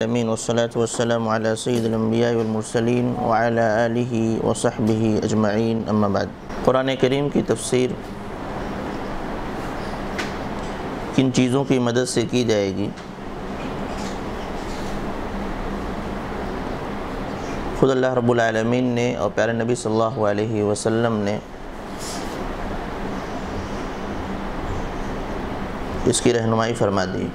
अमीन वसलाम अला सैदुलम्बिया वलमरसलिन वअला आलिहि व सहबिहि अजमईन अम्मा बाद कुरान करीम की तफसीर किन चीज़ों की मदद से की जाएगी खुद अल्लाह रब्बुल ने और प्यारे नबी सल्लल्लाहु अलैहि वसल्लम ने इसकी रहनुमाई फरमा दी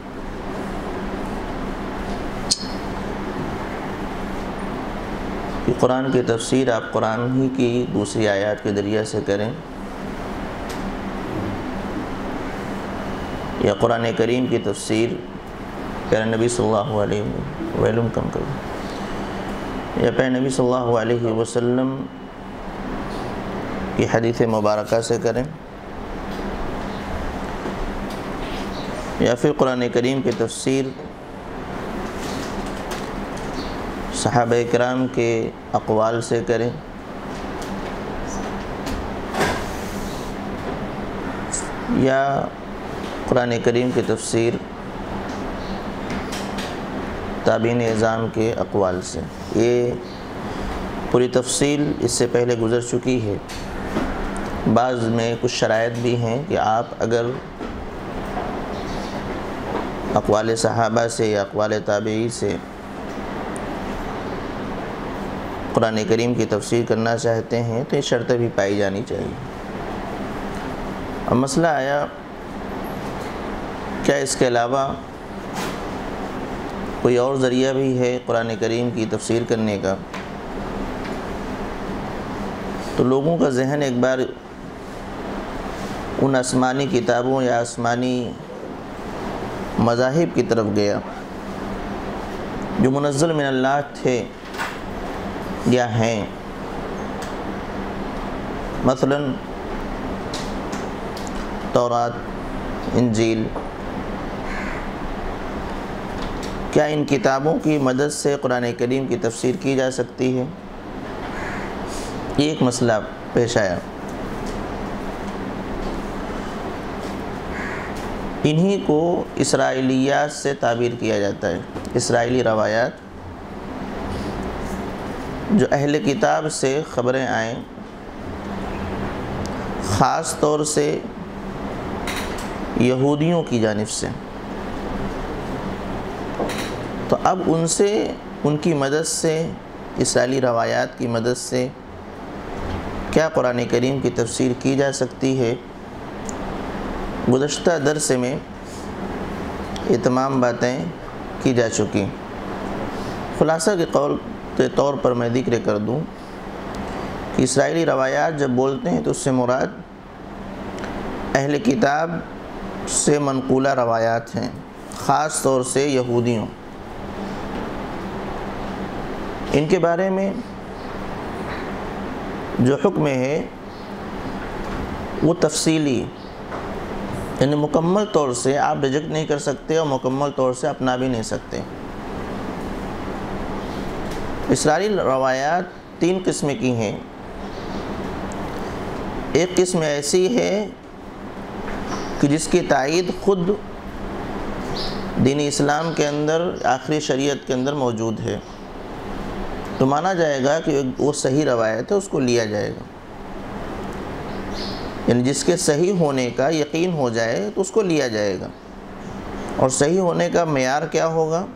कि कुरान की तफसीर आप कुरान ही की दूसरी आयत के ज़रिए से करें। या कुरान करीम की तफसीर प्यारे नबी सल्लल्लाहु अलैहि वसल्लम कम करें। या प्यारे नबी सल्लल्लाहु अलैहि वसल्लम की हदीस मुबारक से करें। या फिर कुरान करीम की तफसीर सहाब कराम के अकवाल से करें। या कुरान करीम की तफसीर ताबीन निज़ाम के अकवाल से। ये पूरी तफसील इससे पहले गुज़र चुकी है। बाज़ में कुछ शराइत भी हैं कि आप अगर अकवाल सहाबा से या अकवाल ताबी से कुरान करीम की तफसीर करना चाहते हैं तो ये शर्त भी पाई जानी चाहिए। अब मसला आया, क्या इसके अलावा कोई और ज़रिया भी है कुरान करीम की तफसीर करने का? तो लोगों का जहन एक बार उन आसमानी किताबों या आसमानी मज़ाहिब की तरफ़ गया, जो मुनज़ल मिनल्ला थे। या हैं। मसलन, तौरात, इंजील। क्या इन किताबों की मदद से कुरान करीम की तफसीर की जा सकती है? एक मसला पेश आया। इन्हीं को इसराइलियात से ताबीर किया जाता है। इसराइली रवायात जो अहल किताब से ख़बरें आएँ, ख़ास तौर से यहूदियों की जानब से तो अब उनसे, उनकी मदद से, इसराइली रवायात की मदद से क्या कुरान करीम की तफसीर की जा सकती है? गुज़श्ता दरस में ये तमाम बातें की जा चुकी ख़ुलासा के कौल के तौर पर मैं ज़िक्र कर दूँ कि इसराइली रवायात जब बोलते हैं तो उससे मुराद अहल किताब से मनकूला रवायात हैं, ख़ास तौर से यहूदियों। इनके बारे में जो हुक्म है, वो तफसीली, यानी मुकम्मल तौर से आप रिजेक्ट नहीं कर सकते और मुकम्मल तौर से अपना भी नहीं सकते। इसराइली रवायात तीन किस्म की हैं। एक किस्म ऐसी है कि जिसकी तइद ख़ुद दीन इस्लाम के अंदर, आखिरी शरीयत के अंदर मौजूद है। तो माना जाएगा कि वो सही रवायत है, उसको लिया जाएगा। यानी जिसके सही होने का यकीन हो जाए तो उसको लिया जाएगा। और सही होने का मैार क्या होगा?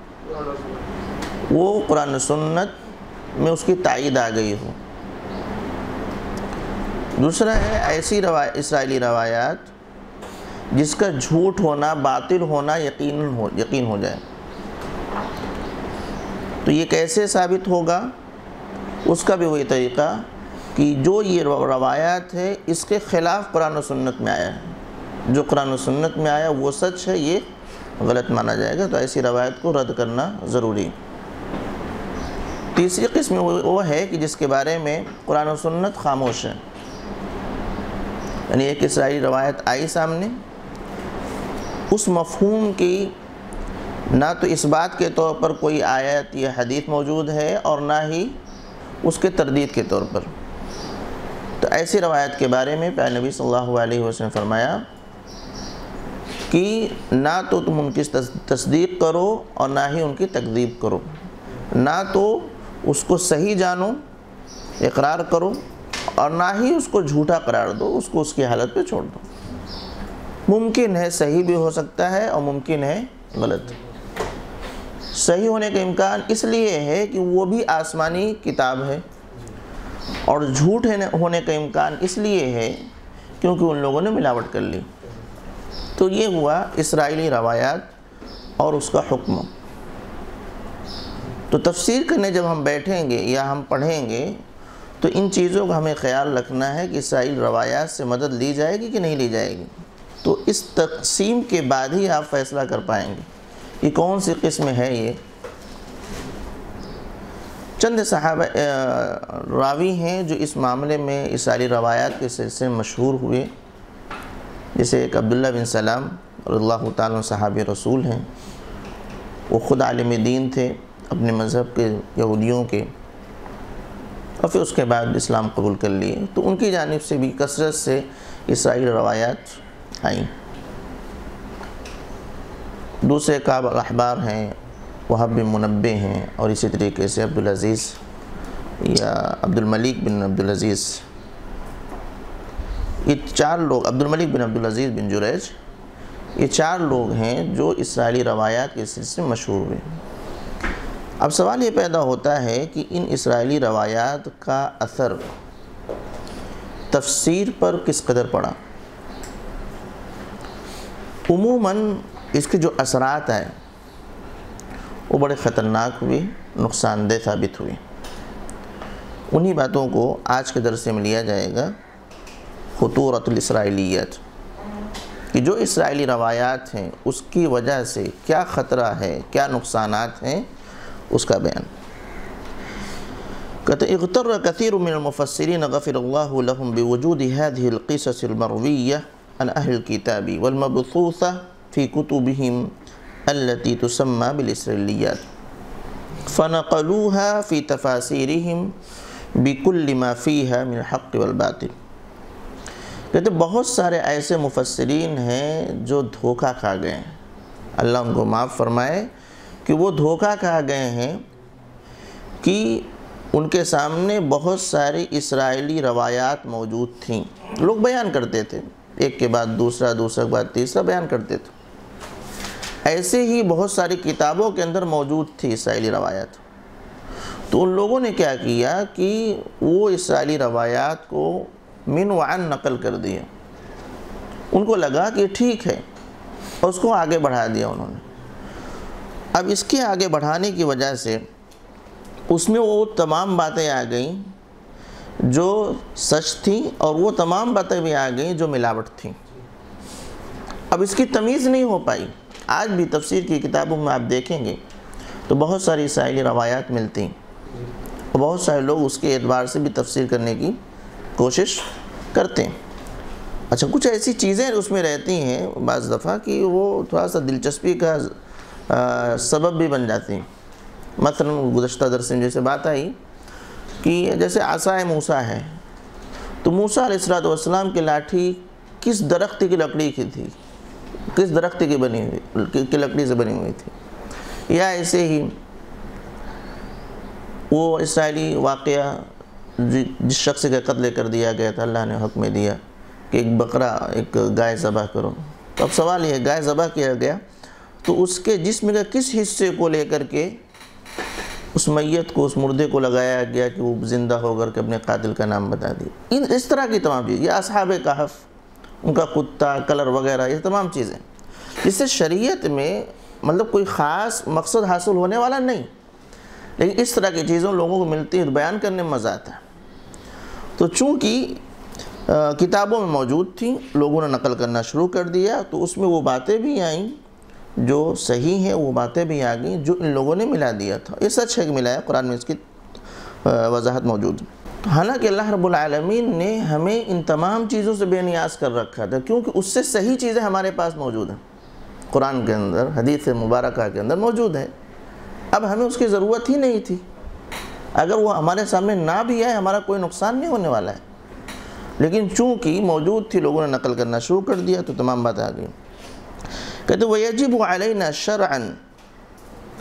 वो कुरान सुन्नत में उसकी तइद आ गई हो। दूसरा है ऐसी रवा, इसराइली रवायात, जिसका झूठ होना, बातिल होना यकीन हो यकीन हो जाए। तो ये कैसे साबित होगा? उसका भी वही तरीक़ा कि जो ये रवायात है, इसके ख़िलाफ़ कुरान सुन्नत में आया है। जो कुरान सुन्नत में आया, वो सच है, ये गलत माना जाएगा। तो ऐसी रवायत को रद्द करना ज़रूरी तीसरी किस्म वो है कि जिसके बारे में कुरान सुन्नत खामोश है। यानी एक इसराइली रवायत आई सामने। उस मफहूम की ना तो इस बात के तौर पर कोई आयत या हदीत मौजूद है और ना ही उसके तरदीद के तौर पर। तो ऐसी रवायत के बारे में प्यार नबी सल्लल्लाहु अलैहि वसल्लम फरमाया कि ना तो तुम उनकी तस्दीक करो और ना ही उनकी तकदीब करो। ना तो उसको सही जानो, इकरार करो और ना ही उसको झूठा करार दो, उसको उसकी हालत पे छोड़ दो। मुमकिन है सही भी हो सकता है और मुमकिन है गलत। सही होने का इम्कान इसलिए है कि वो भी आसमानी किताब है और झूठ होने का इम्कान इसलिए है क्योंकि उन लोगों ने मिलावट कर ली। तो ये हुआ इसराइली रवायात और उसका हुक्म। तो तफसीर करने जब हम बैठेंगे या हम पढ़ेंगे तो इन चीज़ों का हमें ख्याल रखना है कि इसराइल रवायात से मदद ली जाएगी कि नहीं ली जाएगी। तो इस तकसीम के बाद ही आप फैसला कर पाएँगे कि कौन सी किस्म है ये। चंद साहब रावी हैं जो इस मामले में इसराइली रवायात के सिलसिले मशहूर हुए। जैसे एक अब्दुल्ला बिन सलाम अल्लाह ताला साहब रसूल हैं। वो ख़ुद आलिम दीन थे। अपने मज़हब के यहूदियों के और फिर उसके बाद इस्लाम कबूल कर लिए। तो उनकी जानब से भी कसरत से इसराइली रवायात आई। दूसरे काब अखबार हैं, वहाब बिन मुनबे हैं और इसी तरीके से अब्दुल अज़ीज़ या अब्दुल मलिक बिन अब्दुल अज़ीज़। ये चार लोग, अब्दुल मलिक बिन अब्दुल अज़ीज़ बिन जुरैज, ये चार लोग हैं जो इसराइली रवायात के सिलसिले में मशहूर हुए। अब सवाल ये पैदा होता है कि इन इसराइली रवायात का असर तफसीर पर किस कदर पड़ा? उमूमन इसके जो असरात आए वो बड़े ख़तरनाक हुए, नुकसानदेह साबित हुए। उन्हीं बातों को आज के दरसे में लिया जाएगा खतूरतलसराइलियत कि जो इसराइली रवायात हैं, उसकी वजह से क्या ख़तरा है, क्या नुकसान हैं उसका बयान कहते इख्तर कसीर मिनमफ़सरीन गफ़िरल्लाम बवजूद हदीक़समरविया अन अहल किताबी वलमबसूसा फ़ी कुतुबहिम अल्लती तुसम्मा बिलसरलियात फ़नक़लूहा फ़ी तफासिरहिम बिकुल्ल मा फ़ीहा मिन हक़ वलबातिल कहते बहुत सारे ऐसे मुफसरीन हैं जो धोखा खा गए हैं अल्लाह उनको माफ़ फरमाए कि वो धोखा खा गए हैं कि उनके सामने बहुत सारी इसराइली रवायात मौजूद थीं। लोग बयान करते थे। एक के बाद दूसरा दूसरा के बाद तीसरा बयान करते थे। ऐसे ही बहुत सारी किताबों के अंदर मौजूद थी इसराइली रवायात। तो उन लोगों ने क्या किया कि वो इसराइली रवायात को मिन वान नकल कर दिया उनको लगा कि ठीक है, और उसको आगे बढ़ा दिया उन्होंने। अब इसके आगे बढ़ाने की वजह से उसमें वो तमाम बातें आ गई, जो सच थी और वो तमाम बातें भी आ गई जो मिलावट थी। अब इसकी तमीज़ नहीं हो पाई। आज भी तफसीर की किताबों में आप देखेंगे तो बहुत सारी इसराइली रवायात मिलती और बहुत सारे लोग उसके एतबार से भी तफसीर करने की कोशिश करते हैं। अच्छा कुछ ऐसी चीज़ें उसमें रहती हैं बज़ दफ़ा कि वो थोड़ा सा दिलचस्पी का सबब भी बन जाती हैं। मसलन गुज्त दरस में जैसे बात आई कि जैसे आसाए मूसा है तो मूसा सलाम की लाठी किस दरख्त की लकड़ी की थी? किस दरख्त की बनी हुई, की लकड़ी से बनी हुई थी? या ऐसे ही वो इसराइली वाक़ जिस शख्स का कत्ल कर दिया गया था, अल्लाह ने हुक्म दिया कि एक बकरा, एक गाय ज़बह करो। तो अब सवाल ये गाय ज़बह किया गया तो उसके जिसम के किस हिस्से को लेकर के उस मैत को, उस मुर्दे को लगाया गया कि वो ज़िंदा होकर के अपने कातिल का नाम बता दिए? इन, इस तरह की तमाम चीज़, ये असहाब कहफ़, उनका कुत्ता, कलर वगैरह, ये तमाम चीज़ें। जिससे शरीयत में मतलब कोई ख़ास मकसद हासिल होने वाला नहीं। लेकिन इस तरह की चीज़ों लोगों को मिलती है तो बयान करने में मज़ा आता है। तो चूँकि किताबों में मौजूद थी, लोगों ने नकल करना शुरू कर दिया तो उसमें वो बातें भी आईं जो सही हैं, वो बातें भी आ गई, जो इन लोगों ने मिला दिया था। ये सच है कि मिलाया कुरान में इसकी वजाहत मौजूद हालाँकि अल्लाह रब्बुल ने हमें इन तमाम चीज़ों से बेनियाज कर रखा था, क्योंकि उससे सही चीज़ें हमारे पास मौजूद हैं। कुरान के अंदर, हदीस मुबारक के अंदर मौजूद है। अब हमें उसकी ज़रूरत ही नहीं थी। अगर वो हमारे सामने ना भी आए, हमारा कोई नुकसान नहीं होने वाला है। लेकिन चूँकि मौजूद थी, लोगों ने नकल करना शुरू कर दिया तो तमाम बात आ गई। कहते वयजिब अलैना शरअन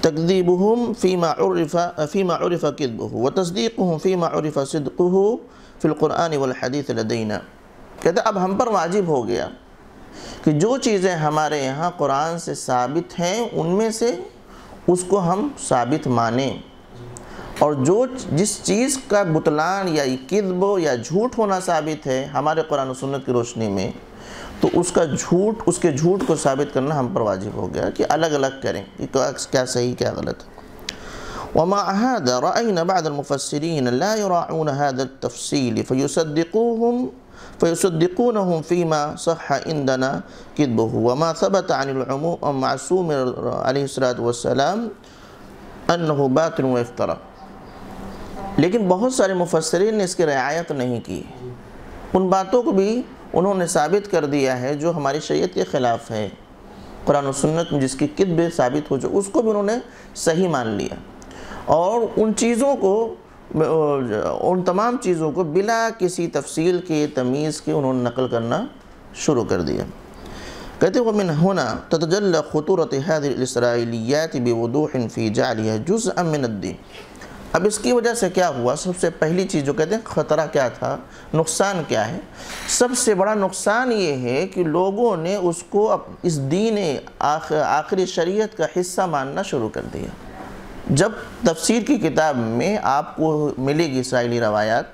तकदीबुहुम फ़ीमा उरिफ़ा फ़ीमा उरिफ़ा किदबुहु व तस्दीक़ुहुम फ़ीमा उरिफ़ा सिद्क़ुहु फ़िल क़ुरआन वल हदीस लदैना कहते अब हम पर वाजिब हो गया कि जो चीज़ें हमारे यहाँ कुरान से साबित हैं, उनमें से उसको हम साबित माने। और जो जिस चीज़ का बुतलान या किदब या झूठ होना साबित है, हमारे कुरान सुन्नत की रोशनी में तो उसका झूठ, उसके झूठ को साबित करना हम पर वाजिब हो गया कि अलग अलग करें तो कि क्या सही, क्या गलत वमा हद रईन बादलमफसरीन लेकिन बहुत सारे मुफसरन ने इसकी रियायत नहीं की। उन बातों को भी उन्होंने साबित कर दिया है जो हमारी शरीयत के ख़िलाफ़ है। कुरान सुन्नत में जिसकी किदब साबित हो जो, उसको भी उन्होंने सही मान लिया। और उन चीज़ों को, उन तमाम चीज़ों को बिला किसी तफसील के, तमीज़ के उन्होंने नकल करना शुरू कर दिया। कहते हुए मिन होना ततजल खतूरत हदरसराइलियात बेवदूहन फ़ी जालिया जुज़ अमिनद्दीन अब इसकी वजह से क्या हुआ? सबसे पहली चीज़ जो कहते हैं, ख़तरा क्या था? नुकसान क्या है? सबसे बड़ा नुकसान ये है कि लोगों ने उसको इस दीन आख, आखिरी शरीयत का हिस्सा मानना शुरू कर दिया। जब तफसीर की किताब में आपको मिलेगी इसराइली रवायात,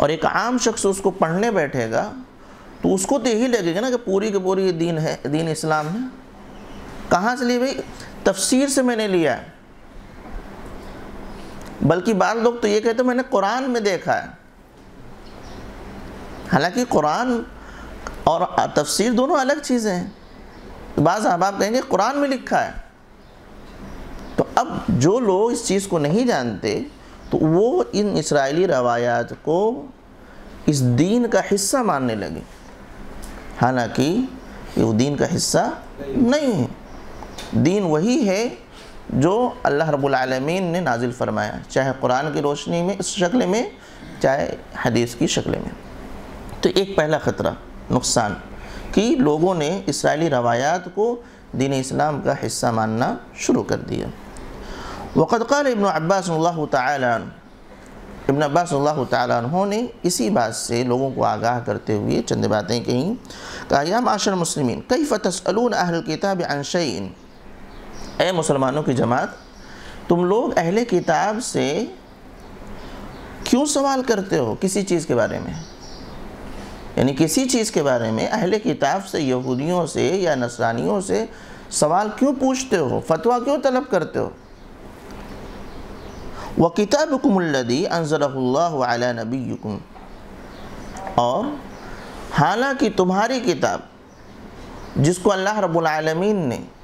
और एक आम शख्स उसको पढ़ने बैठेगा तो उसको तो यही लगेगा ना कि पूरी की पूरी दीन है, दीन इस्लाम है। कहाँ से ली भाई? तफसीर से मैंने लिया है। बल्कि बाद लोग तो ये कहते मैंने कुरान में देखा है। हालाँकि कुरान और तफसीर दोनों अलग चीज़ें हैं। तो बाज़ आप कहेंगे, कुरान में लिखा है। तो अब जो लोग इस चीज़ को नहीं जानते तो वो इन इसराइली रवायात को इस दीन का हिस्सा मानने लगे। हालाँकि, ये दीन का हिस्सा नहीं है। दीन वही है जो अल्लाह रब्बुल आलमीन ने नाजिल फरमाया, चाहे कुरान की रोशनी में इस शक्ल में, चाहे हदीस की शक्ल में। तो एक पहला ख़तरा, नुकसान, कि लोगों ने इसराइली रवायात को दीन इस्लाम का हिस्सा मानना शुरू कर दिया। वक़द क़ाल इब्न अब्बास इब्न अब्बास ने इसी बात से लोगों को आगाह करते हुए चंद बातें कहीं, कहा, या माशर मुस्लिमीन कई फ़तसलून अहल किताब अनशन ए मुसलमानों की जमात, तुम लोग अहले किताब से क्यों सवाल करते हो किसी चीज़ के बारे में? यानी किसी चीज़ के बारे में अहले किताब से, यहूदियों से या नसरानियों से सवाल क्यों पूछते हो? फतवा क्यों तलब करते हो? व किताब किताबकुमल्लदी अनजल्ला नबीकुम और हालाँकि तुम्हारी किताब, जिसको अल्लाह रब्बुल आलमीन ने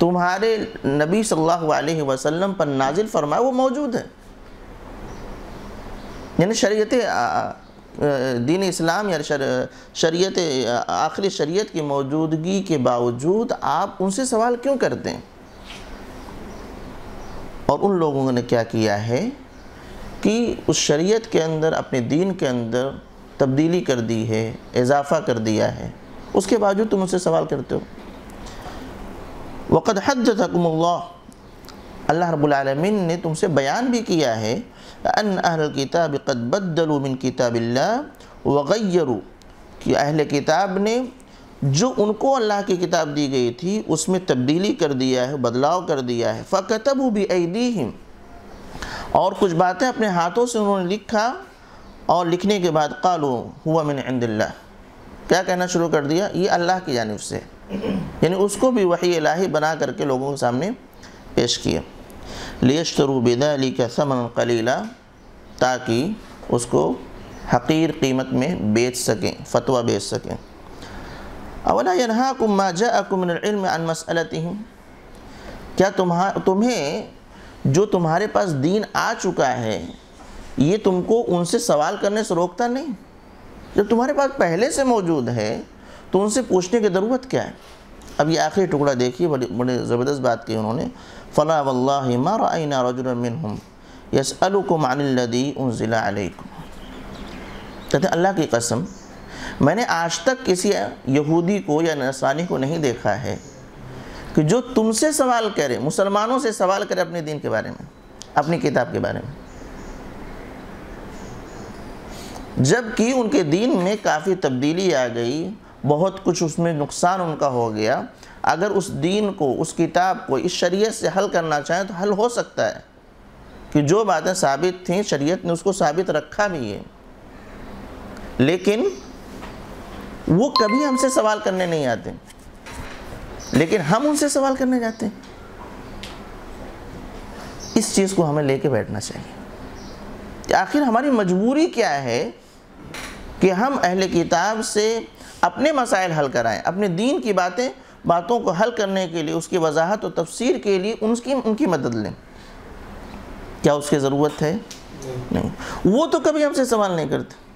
तुम्हारे नबी सल्लल्लाहु अलैहि वसल्लम पर नाजिल फरमाया वो मौजूद है। यानी शरीयत दीन इस्लाम या शर, शरीयत आखिरी शरीयत की मौजूदगी के बावजूद आप उनसे सवाल क्यों करते हैं? और उन लोगों ने क्या किया है कि उस शरीयत के अंदर अपने दीन के अंदर तब्दीली कर दी है इजाफ़ा कर दिया है। उसके बावजूद तुम उनसे सवाल करते हो। वक़द हद तकमल्ला अल्लाह रब्बुल ने तुमसे बयान भी किया है, अन अहल किताब कद बदलू मिन किताबिल्ला वगैरू कि अहल किताब ने जो उनको अल्लाह की किताब दी गई थी, उसमें तब्दीली कर दिया है, बदलाव कर दिया है। फ़कतब भी अदीम और कुछ बातें अपने हाथों से उन्होंने लिखा, और लिखने के बाद कालो हुआ मैंने इंदिल्ला क्या कहना शुरू कर दिया? ये अल्लाह की जानब से। यानी उसको भी वही इलाही बना करके लोगों के सामने पेश किया। लेशतरू बेदाली का समन कलीला, ताकि उसको हकीर कीमत में बेच सकें, फतवा बेच सकें। अवला यनहाकुम क्या तुम्हार तुम्हें जो तुम्हारे पास दीन आ चुका है, ये तुमको उनसे सवाल करने से रोकता नहीं? जब तुम्हारे पास पहले से मौजूद है तो उनसे पूछने की ज़रूरत क्या है? अब ये आखिरी टुकड़ा देखिए, बड़ी बड़ी ज़बरदस्त बात की उन्होंने। फ़ला वल्ला मारा रजुल हम यस अलकुम अनिल्लदी उनजिला अलैकुम। कहते अल्लाह की कसम, मैंने आज तक किसी यहूदी को या नसानी को नहीं देखा है कि जो तुमसे सवाल करे, मुसलमानों से सवाल करे अपने दिन के बारे में, अपनी किताब के बारे में। जबकि उनके दीन में काफ़ी तब्दीली आ गई बहुत कुछ उसमें नुकसान उनका हो गया। अगर उस दीन को, उस किताब को इस शरीयत से हल करना चाहें तो हल हो सकता है। कि जो बातें साबित थीं, शरीयत ने उसको साबित रखा भी है। लेकिन वो कभी हमसे सवाल करने नहीं आते। लेकिन हम उनसे सवाल करने जाते हैं। इस चीज़ को हमें लेके बैठना चाहिए। आखिर हमारी मजबूरी क्या है कि हम अहले किताब से अपने मसाइल हल कराएँ, अपने दीन की बातें, बातों को हल करने के लिए, उसकी वजाहत और तफसीर के लिए उनकी उनकी मदद लें। क्या उसकी ज़रूरत है? नहीं। वो तो कभी हमसे सवाल नहीं करते।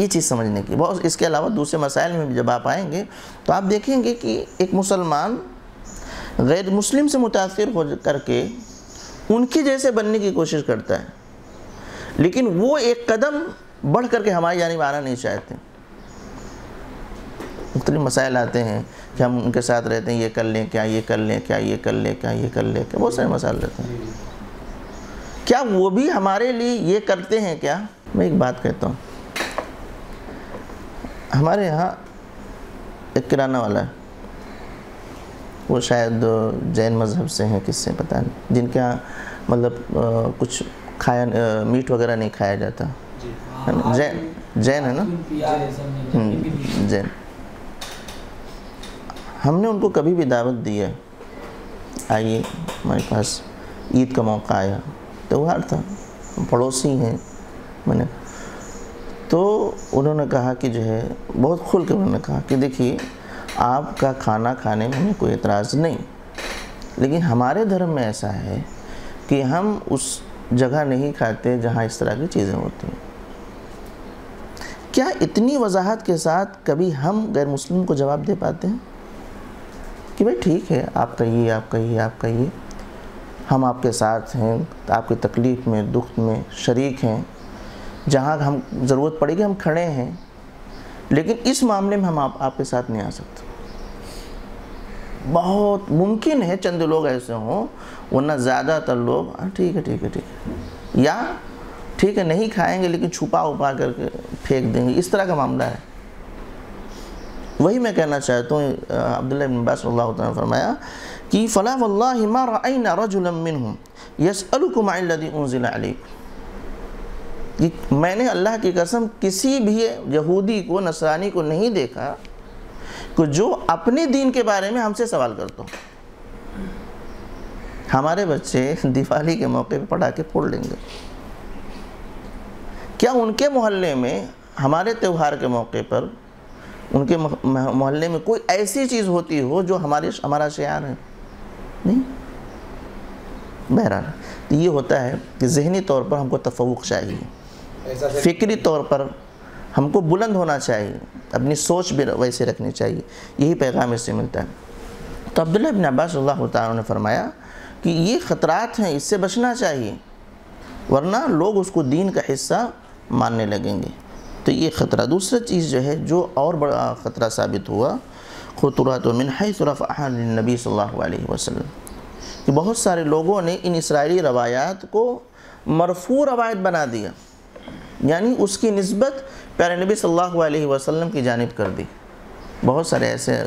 ये चीज़ समझने की। बहुत, इसके अलावा दूसरे मसाइल में भी जब आप आएँगे तो आप देखेंगे कि एक मुसलमान गैर मुस्लिम से मुतासर हो करके उनके जैसे बनने की कोशिश करता है। लेकिन वो एक कदम बढ़ करके हमारी जानी आना नहीं चाहते। मुख्तलि मसाइल आते हैं कि हम उनके साथ रहते हैं, ये कर लें क्या, ये कर लें क्या, ये कर लें क्या, ये कर लें क्या, बहुत सारे मसाइल रहते हैं। क्या वो भी हमारे लिए ये करते हैं क्या? मैं एक बात कहता हूँ। हमारे यहाँ एक किराना वाला है। वो शायद जैन मज़हब से हैं, किससे पता नहीं। जिनके यहाँ मतलब कुछ खाया मीट वगैरह नहीं खाया जाता। है ना? जैन जैन है ना? हम्म, जैन। हमने उनको कभी भी दावत दी है। आइए हमारे पास ईद का मौका आया। त्यौहार था। पड़ोसी हैं। मैंने तो उन्होंने कहा कि जो है बहुत खुल के उन्होंने कहा कि देखिए आपका खाना खाने में हमें कोई एतराज़ नहीं। लेकिन हमारे धर्म में ऐसा है कि हम उस जगह नहीं खाते जहाँ इस तरह की चीज़ें होती हैं। क्या इतनी वजाहत के साथ कभी हम गैर मुस्लिम को जवाब दे पाते हैं? कि भाई ठीक है, आप कहिए आप कहिए आप कहिए। हम आपके साथ हैं, आपकी तकलीफ़ में, दुख में शरीक हैं। जहाँ हम, ज़रूरत पड़ेगी हम खड़े हैं। लेकिन इस मामले में हम आप, आपके साथ नहीं आ सकते। बहुत मुमकिन है, चंद लोग ऐसे हों, वरना ज़्यादातर लोग हाँ ठीक है ठीक है ठीक है। या ठीक है, नहीं खाएँगे, लेकिन छुपा उपा करके फेंक देंगे। इस तरह का मामला है। वही मैं कहना चाहता हूँ अब्दुल्ला अब्बास ने फरमाया कि फ़ला वल्लाहि मा रअयना रजुलन मिनहुम यसअलुकुम अल्लज़ी उनज़िला अलैकुम कि मैंने अल्लाह की कसम किसी भी यहूदी को, नसरानी को नहीं देखा कि जो अपने दीन के बारे में हमसे सवाल करता हूँ। हमारे बच्चे दिवाली के मौके पर पटाखे फोड़ लेंगे। क्या उनके मोहल्ले में हमारे त्यौहार के मौके पर उनके मोहल्ले में कोई ऐसी चीज़ होती हो जो हमारे हमारा शेयार है? नहीं। बहरहाल तो ये होता है कि जहनी तौर पर हमको तफवुक चाहिए। फ़िक्री तौर पर हमको बुलंद होना चाहिए। अपनी सोच भी वैसे रखनी चाहिए। यही पैगाम इससे मिलता है। तो अब्दुल्ला बिन अब्बास ने फरमाया कि ये ख़तरात हैं इससे बचना चाहिए। वरना लोग उसको दीन का हिस्सा मानने लगेंगे। तो ये ख़तरा। दूसरा चीज़ जो है, जो और बड़ा ख़तरा साबित हुआ, खतरात मिन नबी सल्लल्लाहु अलैहि वसल्लम, कि बहुत सारे लोगों ने इन इसराइली रवायात को मरफू रवायत बना दिया। यानी उसकी नस्बत प्यारे नबी सल्लल्लाहु अलैहि वसल्लम की जानब कर दी। बहुत सारे ऐसे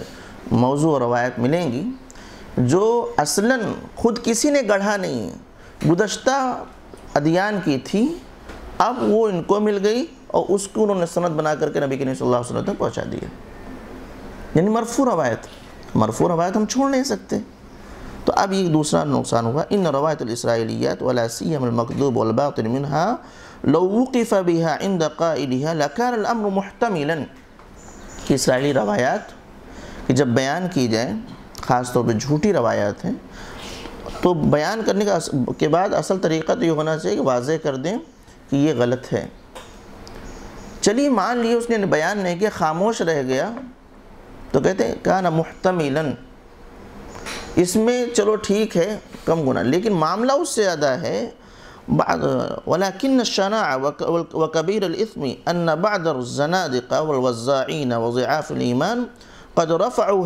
मौजू और रवायत मिलेंगी, जो असलन ख़ुद किसी ने गढ़ा नहीं, गुदश्ता अदियान की थी अब वो इनको मिल गई और उसको उन्होंने सनत बना करके नबी करीम सल्लल्लाहु अलैहि वसल्लम तक पहुँचा दिया यानी मरफू रवायत मरफू रवायत हम छोड़ नहीं सकते। तो अब ये दूसरा नुकसान हुआ इन रवायत इसराइलियात वलासीमकदूब वलबातमिनहा लवक़फ़ बिहा इन क़ाइलिहा लकार अम्र महतमिलन। कि इसराइली रवायात कि जब बयान की जाए ख़ास तौर पर झूठी रवायात हैं तो बयान करने का के बाद असल तरीक़ा तो ये होना चाहिए कि वाज कर दें कि ये गलत है। चलिए मान लिए उसने बयान नहीं किया, खामोश रह गया तो कहते हैं कहा ना मुहतमिलन। इसमें चलो ठीक है, कम गुना, लेकिन मामला उससे ज़्यादा है वलाकिन शना व कबीर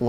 व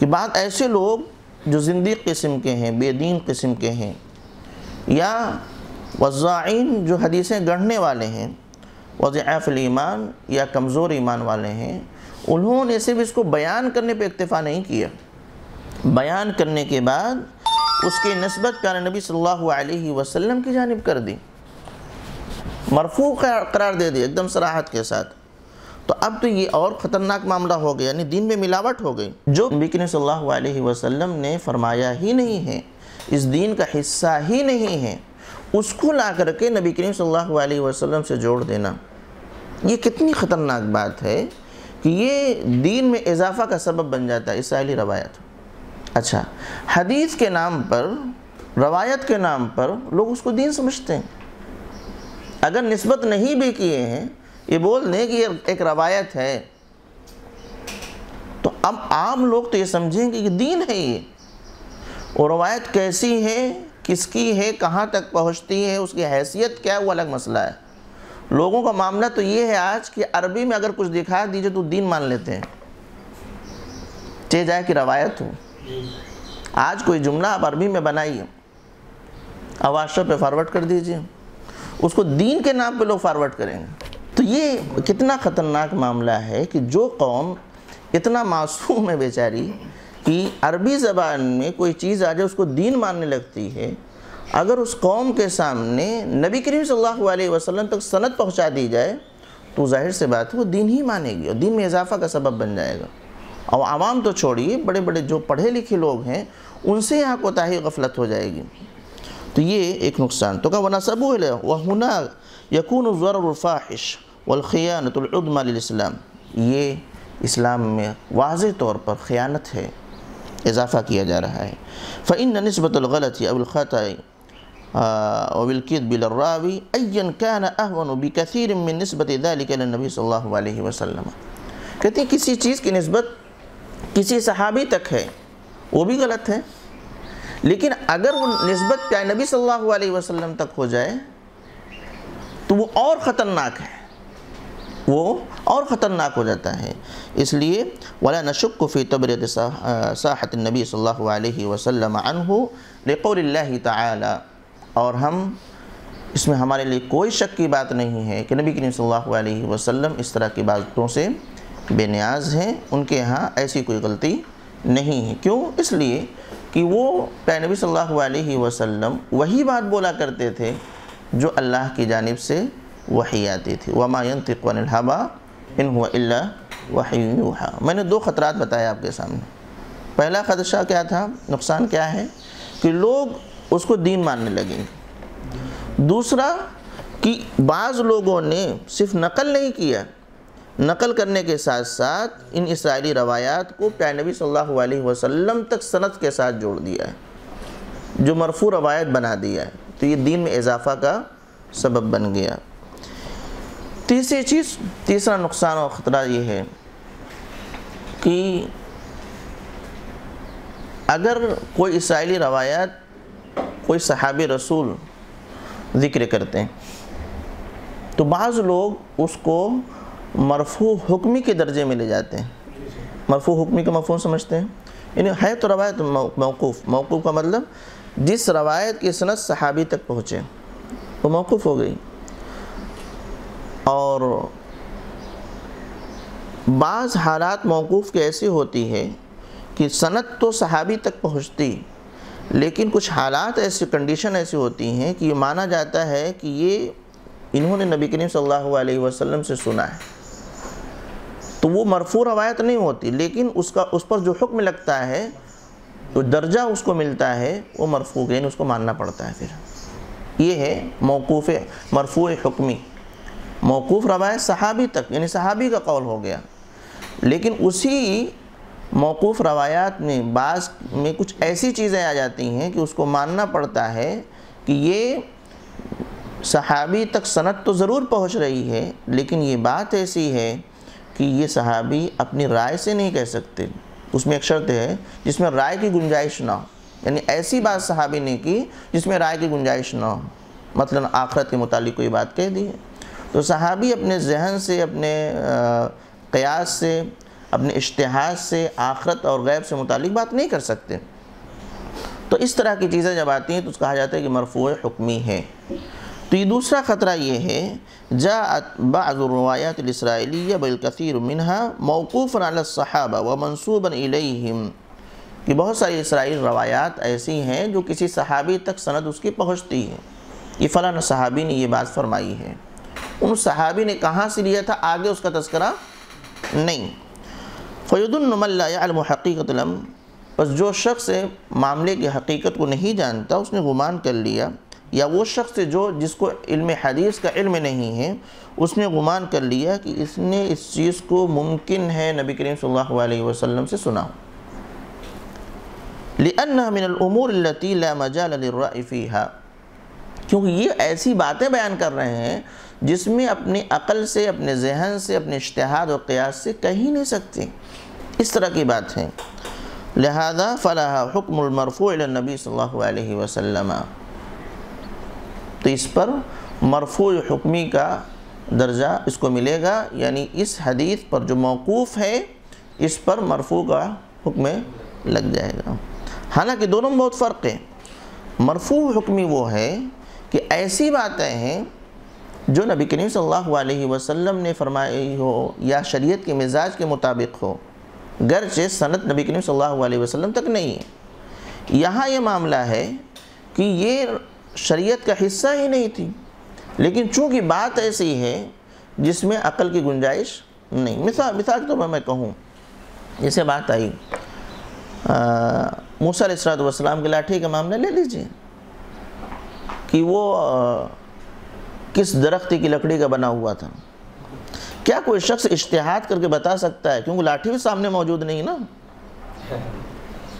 कि बात ऐसे लोग जो जिंदी किस्म के हैं, बेदीन किस्म के हैं, या वज़ाइन जो हदीसें गढ़ने वाले हैं वज़ाफ़ल ईमान या कमज़ोर ईमान वाले हैं, उन्होंने सिर्फ़ इसको बयान करने पे इक्तफ़ा नहीं किया। बयान करने के बाद उसकी नस्बत प्यारे नबी सल्लल्लाहु अलैहि वसल्लम की जानिब कर दी। मरफू करार दे दी, एकदम सराहत के साथ। तो अब तो ये और ख़तरनाक मामला हो गया, यानी दिन में मिलावट हो गई। जो अलैहि वसल्लम ने फरमाया ही नहीं है, इस दीन का हिस्सा ही नहीं है, उसको ला करके नबी करीम सल्लल्लाहु अलैहि वसल्लम से जोड़ देना। ये कितनी ख़तरनाक बात है कि ये दीन में इजाफा का सबब बन जाता है इसराइली रवायत। अच्छा हदीस के नाम पर, रवायत के नाम पर लोग उसको दीन समझते हैं। अगर नस्बत नहीं भी किए हैं ये बोल दें कि एक रवायत है। तो अब आम लोग तो ये समझेंगे कि दीन है ये। और रवायत कैसी है, किसकी है, कहाँ तक पहुँचती है, उसकी हैसियत क्या है, वो अलग मसला है। लोगों का मामला तो ये है आज कि अरबी में अगर कुछ दिखा दीजिए तो दीन मान लेते हैं। चे जाए कि रवायत हो। आज कोई जुमला आप अरबी में बनाइए व्हाट्सएप पे फॉरवर्ड कर दीजिए। उसको दीन के नाम पे लोग फॉरवर्ड करेंगे। तो ये कितना ख़तरनाक मामला है कि जो कौम इतना मासूम है बेचारी कि अरबी ज़बान में कोई चीज़ आ जाए उसको दीन मानने लगती है, अगर उस कौम के सामने नबी करीम सल्लल्लाहु अलैहि वसल्लम तक सनत पहुँचा दी जाए तो ज़ाहिर से बात है वो दीन ही मानेगी और दीन में इजाफा का सबब बन जाएगा। और आवाम तो छोड़िए बड़े बड़े जो पढ़े लिखे लोग हैं, उनसे यहाँ कोताही गफलत हो जाएगी। तो ये एक नुकसान। तो कहा वनसबू वह हुना यकून ज़रफ़ाहिश वलख़ियानतुलउदमाम ये इस्लाम में वाज तौर पर ख़यानत है, इजाफ़ा किया जा रहा है। फ़ैन नस्बतलगलत अबुलख़त वबिलकिद बिलरावी अयन कान अहवन बिकसीर में नस्बत नबी अलैहि वसल्लम कहते हैं किसी चीज़ की नस्बत किसी सहाबी तक है, वो भी गलत है। लेकिन अगर वो नस्बत क्या नबी सल्लल्लाहु अलैहि तक हो जाए तो वो और ख़तरनाक है। वो और ख़तरनाक हो जाता है। इसलिए, वला नशुक फ़ी तबरत साहत नबी सल्लल्लाहु अलैहि वसल्लम और हम, इसमें हमारे लिए कोई शक की बात नहीं है कि नबी करीम सल्लल्लाहु अलैहि वसल्लम इस तरह की बातों से बेनियाज हैं। उनके यहाँ ऐसी कोई गलती नहीं है। क्यों? इसलिए कि वो नबी सल्लल्लाहु अलैहि वसल्लम वही बात बोला करते थे जो अल्लाह की जानिब से वही आती थी। वमा यंतिक़ा इन हुआ वहीहा मैंने दो ख़तरात बताए आपके सामने। पहला ख़दशा क्या था? नुकसान क्या है? कि लोग उसको दीन मानने लगेंगे। दूसरा, कि बाज़ लोगों ने सिर्फ़ नकल नहीं किया। नकल करने के साथ साथ इन इसराइली रवायात को प्यार नबी सल्लल्लाहु अलैहि वसल्लम तक सनत के साथ जोड़ दिया है। जो मरफू रवायत बना दिया है। तो ये दीन में इजाफा का सबब बन गया। तीसरी चीज़, तीसरा नुकसान और ख़तरा ये है कि अगर कोई इसराइली रवायात, कोई सहाबी रसूल ज़िक्र करते हैं तो बाज़ लोग उसको मरफू हुक्मी के दर्जे में ले जाते हैं। मरफू हुक्मी का मफहूम समझते हैं। यानी है तो रवायत मौकूफ़ मौकूफ़ का मतलब जिस रवायत की सनत सहाबी तक पहुँचे, वो मौकूफ़ हो गई। और बाज़ हालात मौकूफ़ की ऐसी होती है कि सनत तो सहाबी तक पहुँचती, लेकिन कुछ हालात ऐसी कंडीशन ऐसी होती हैं कि माना जाता है कि ये इन्होंने नबी करीम सल्लल्लाहु अलैहि वसल्लम से सुना है। तो वो मरफू रवायत नहीं होती, लेकिन उसका, उस पर जो हुक्म लगता है तो दर्जा उसको मिलता है, वो मरफू यानी उसको मानना पड़ता है फिर। ये है मौकूफ़ मरफू हुक्मी। मौकूफ़ रवायत सहाबी तक, यानी सहाबी का कौल हो गया। लेकिन उसी मौकूफ़ रवायात में बास में कुछ ऐसी चीज़ें आ जाती हैं कि उसको मानना पड़ता है कि ये सहाबी तक सनत तो ज़रूर पहुँच रही है, लेकिन ये बात ऐसी है कि ये सहाबी अपनी राय से नहीं कह सकते। उसमें एक शर्त है, जिसमें राय की गुंजाइश ना हो। यानी ऐसी बात सहाबी ने की, जिसमें राय की गुंजाइश ना हो। मतलब आखरत के मुतालिक कोई बात कह दी है। तो सहाबी अपने जहन से, अपने क़यास से, अपने इश्तहाद से, आखरत और गैब से मुतालिक बात नहीं कर सकते। तो इस तरह की चीज़ें जब आती हैं तो कहा जाता है कि मरफू हुक्मी है। तो ये दूसरा ख़तरा ये है जा बाज़रवायातलसराइलिया बिलकसीर मिनहा मौकूफ़न सहाबा व मनसूबन इलेहिम। कि बहुत सारी इसराइल रवायात ऐसी हैं जो किसी सहाबी तक सनद उसकी पहुँचती है। ये फ़लान सहाबी ने ये बात फरमाई है। उन सहाबी ने कहाँ से लिया था? आगे उसका तस्करा नहीं। फ़ैदुलमल्लामहक़ीक़तलम बस जो शख्स मामले की हकीकत को नहीं जानता, उसने गुमान कर लिया। या वो शख्स जो जिसको इल्म हदीस का इल्म नहीं है, उसने गुमान कर लिया कि इसने इस चीज़ को मुमकिन है नबी करीम सल्लल्लाहु अलैहि वसल्लम से सुना लिअन्ना मिनलूमूर लती ला मजाल फ़ीहा। क्योंकि ये ऐसी बातें बयान कर रहे हैं जिसमें अपने अक़ल से, अपने जहन से, अपने इश्तहाद और क़यास से कह नहीं सकते। इस तरह की बात है। लिहाजा फ़लाह हुक्मरफ़ू नबी सल्लल्लाहु अलैहि वसल्लम। तो इस पर मरफू हुक्मी का दर्जा इसको मिलेगा, यानी इस हदीस पर जो मौकूफ़ है, इस पर मरफू का हुक्म लग जाएगा। हालाँकि दोनों में बहुत फ़र्क है। मरफू हुक्मी वो है कि ऐसी बातें हैं जो नबी करीम सल्लल्लाहु अलैहि वसल्लम ने फरमाई हो या शरीयत के मिजाज के मुताबिक हो गर्चे सनत नबी करीम सल्लल्लाहु अलैहि वसल्लम तक नहीं है। यहाँ ये मामला है कि ये शरीयत का हिस्सा ही नहीं थी। लेकिन चूँकि बात ऐसी है जिसमें अकल की गुंजाइश नहीं। मिसाल मिसाल के तौर तो मैं कहूँ जैसे बात आई मूसा वसलाम के लाठी का मामला ले लीजिए कि वो आ, किस दरख्त की लकड़ी का बना हुआ था। क्या कोई शख्स इश्तहाद करके बता सकता है? क्योंकि लाठी भी सामने मौजूद नहीं ना।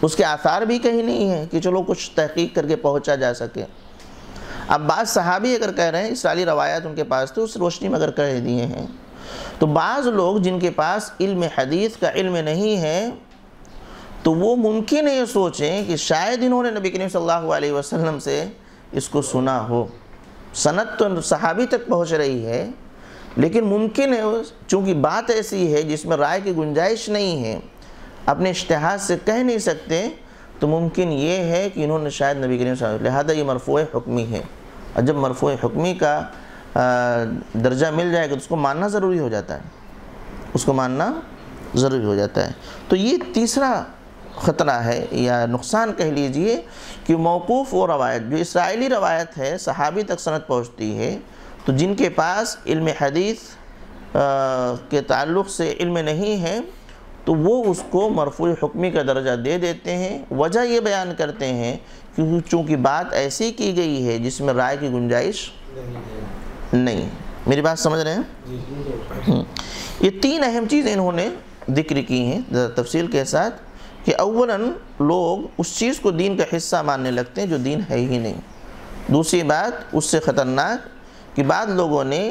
उसके आसार भी कहीं नहीं है कि चलो कुछ तहकीक करके पहुँचा जा सके। अब बाज़ सहाबी अगर कह रहे हैं, इसराइली रवायात उनके पास थे उस रोशनी में अगर कह दिए हैं तो बाज़ लोग जिनके पास इल्म हदीस का इल्म नहीं है तो वो मुमकिन है ये सोचें कि शायद इन्होंने नबी करीम सल्लल्लाहु अलैहि वसल्लम से इसको सुना हो। सनत तो सहाबी तक पहुँच रही है, लेकिन मुमकिन है चूँकि बात ऐसी है जिसमें राय की गुंजाइश नहीं है, अपने इश्तहाद से कह नहीं सकते तो मुमकिन ये है कि इन्होंने शायद नबी करीम लिहाजा ये मरफू हुक्मी है। और जब मरफू हुक्मी का दर्जा मिल जाएगा तो उसको मानना ज़रूरी हो जाता है। उसको मानना ज़रूरी हो जाता है। तो ये तीसरा ख़तरा है, या नुकसान कह लीजिए कि मौकूफ़ वो रवायत, जो इसराइली रवायत है, सहाबी तक सनत पहुँचती है तो जिनके पास इल्म हदीस के ताल्लुक़ से इल्म नहीं है तो वो उसको मरफू हुक्मी का दर्जा दे देते हैं वजह ये बयान करते हैं कि चूँकि बात ऐसी की गई है जिसमें राय की गुंजाइश नहीं मेरी बात समझ रहे हैं? हम्म। ये तीन अहम चीज़ें इन्होंने ज़िक्र की हैं तफसील के साथ कि अव्वलन लोग उस चीज़ को दीन का हिस्सा मानने लगते हैं जो दीन है ही नहीं। दूसरी बात उससे ख़तरनाक कि बाद लोगों ने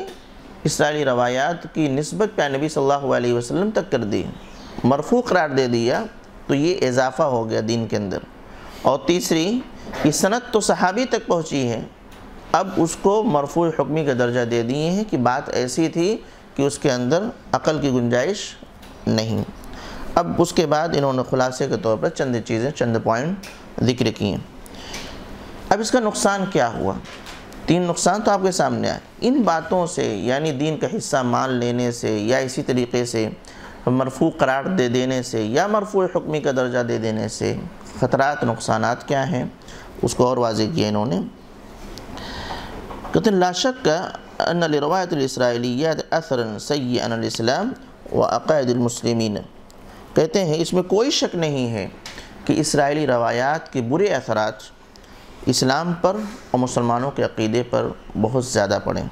इसराइली रवायात की नस्बत प्या नबी सल्लल्लाहु अलैहि वसल्लम तक कर दी। मरफू करार दे दिया तो ये इजाफ़ा हो गया दीन के अंदर। और तीसरी कि सनत तो सहाबी तक पहुँची है। अब उसको मरफू हुक्मी का दर्जा दे दिए हैं कि बात ऐसी थी कि उसके अंदर अक़ल की गुंजाइश नहीं। अब उसके बाद इन्होंने खुलासे के तौर पर चंद चीज़ें, चंद पॉइंट ज़िक्र किए अब इसका नुकसान क्या हुआ? तीन नुकसान तो आपके सामने आए। इन बातों से, यानी दीन का हिस्सा मान लेने से या इसी तरीके से मरफू करार दे देने से या मरफू हुक्मी का दर्जा दे देने से ख़तरात नुकसान क्या हैं? उसको और वाजे किया इन्होंने। कहते लाशक का अन असर सही अनलाम व अकायदमसलिमिन कहते हैं, इसमें कोई शक नहीं है कि इसराइली रवायात के बुरे असरात इस्लाम पर और मुसलमानों के अक़ीदे पर बहुत ज़्यादा पड़े।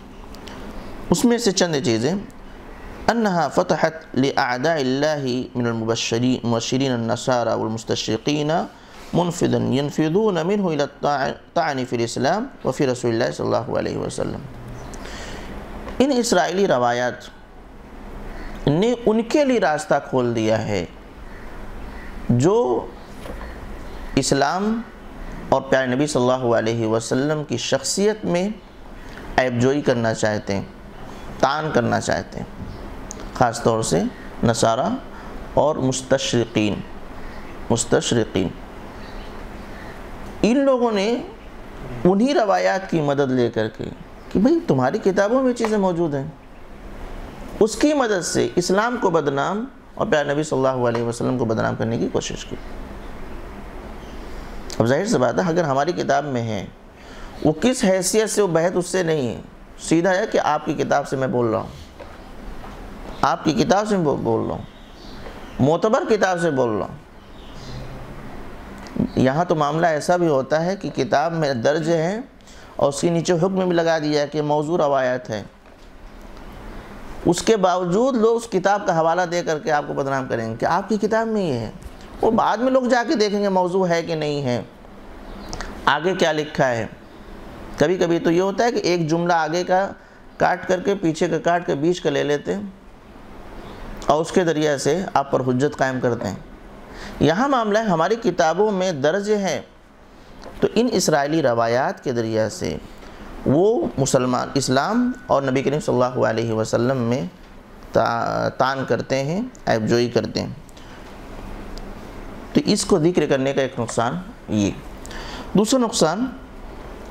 उसमें से चंद चीज़ें अनहा फ़तहत लिआदाबशरीन नसारा वमस्तशरीन मुनफिदन यनफिदून मिन तानी फ़िलस्लाम वफ़ी रसोल सल्ला वसम इन इसराइली रवायात ने उनके लिए रास्ता खोल दिया है जो इस्लाम और प्यारे नबी सल्लल्लाहु अलैहि वसल्लम की शख्सियत में ऐबजोई करना चाहते हैं, तान करना चाहते हैं। ख़ास तौर से नसारा और मुस्तशरकिन मुस्तशरकिन। इन लोगों ने उन्हीं रवायात की मदद लेकर के कि भाई तुम्हारी किताबों में चीज़ें मौजूद हैं। उसकी मदद से इस्लाम को बदनाम और प्यार नबी सल्लल्लाहु अलैहि वसल्लम को बदनाम करने की कोशिश की। अब ज़ाहिर सी बात है, अगर हमारी किताब में है, वो किस हैसियत से वो बहत उससे नहीं है? सीधा है कि आपकी किताब से मैं बोल रहा हूँ। आपकी किताब से बोल रहा हूँ। मोतबर किताब से बोल रहा हूँ। यहाँ तो मामला ऐसा भी होता है कि किताब में दर्ज है और उसके नीचे हुक्म भी लगा दिया है कि मौजू रवायत है। उसके बावजूद लोग उस किताब का हवाला दे करके आपको बदनाम करेंगे। कि आपकी किताब में ये है? वो बाद में लोग जाके देखेंगे मौजू है कि नहीं है। आगे क्या लिखा है? कभी कभी तो ये होता है कि एक जुमला आगे का काट करके, पीछे का काट के, बीच का ले लेते हैं। और उसके ज़रिए से आप पर हुज्जत कायम करते हैं यहाँ मामला है हमारी किताबों में दर्ज है तो इन इसराइली रवायात के ज़रिए से वो मुसलमान इस्लाम और नबी करीम सल्लल्लाहु अलैहि वसल्लम में ता, तान करते हैं ऐबजोई करते हैं तो इसको जिक्र करने का एक नुकसान ये दूसरा नुकसान